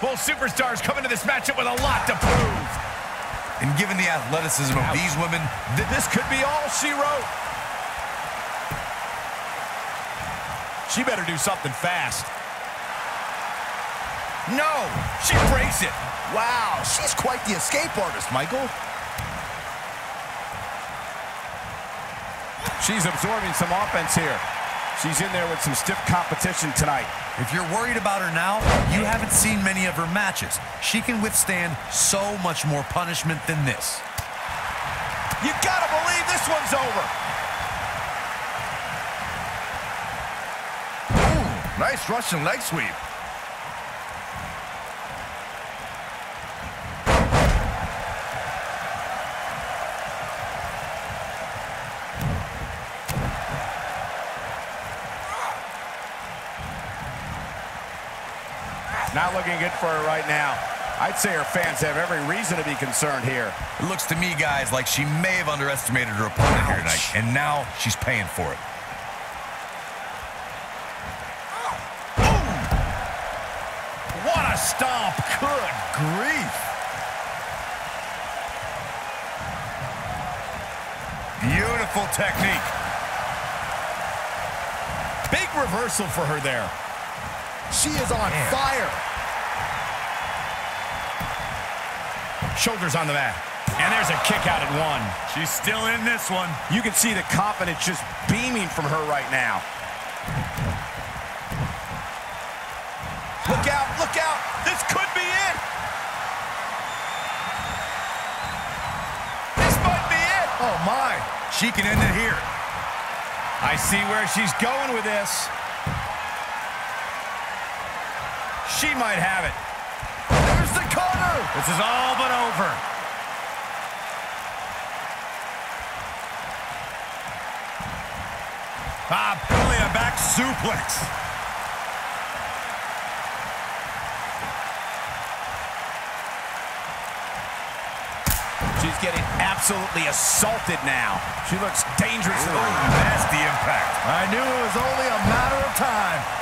Both superstars come into this matchup with a lot to prove. And given the athleticism of these women, th this could be all she wrote. She better do something fast. No, she breaks it. Wow, she's quite the escape artist, Michael. She's absorbing some offense here. She's in there with some stiff competition tonight. If you're worried about her now, you haven't seen many of her matches. She can withstand so much more punishment than this. You gotta believe this one's over. Ooh, nice Russian leg sweep. Not looking good for her right now. I'd say her fans have every reason to be concerned here. It looks to me, guys, like she may have underestimated her opponent Ouch. here tonight, and now she's paying for it. What a stomp. Good grief. Beautiful technique. Big reversal for her there. She is on Man. fire. Shoulders on the mat. And there's a kick out at one. She's still in this one. You can see the confidence just beaming from her right now. Look out, look out. This could be it. This might be it. Oh, my. She can end it here. I see where she's going with this. She might have it. There's the corner. This is all over. Ah, Billy, a back suplex. She's getting absolutely assaulted now. She looks dangerous. Ooh, nasty impact. I knew it was only a matter of time.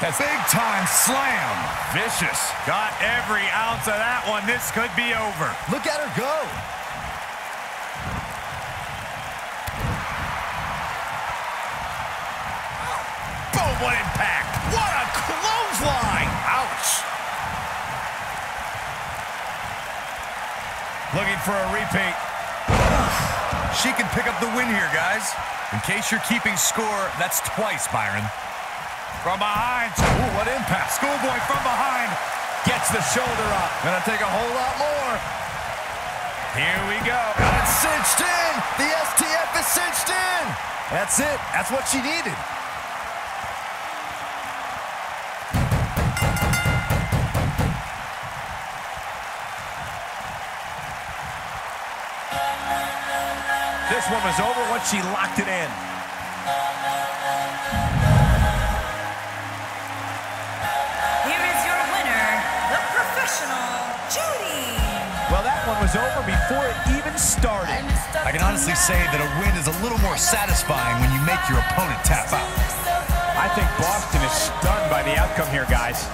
That's big time slam. Vicious. Got every ounce of that one. This could be over. Look at her go. Boom, what impact. What a clothesline. Ouch. Looking for a repeat. She can pick up the win here, guys. In case you're keeping score, that's twice, Byron. From behind. Ooh, what impact. Schoolboy from behind. Gets the shoulder up. Gonna take a whole lot more. Here we go. Got it cinched in. The STF is cinched in. That's it. That's what she needed. This one was over once she locked it in. Was over before it even started. I can honestly say that a win is a little more satisfying when you make your opponent tap out. I think Boston is stunned by the outcome here, guys.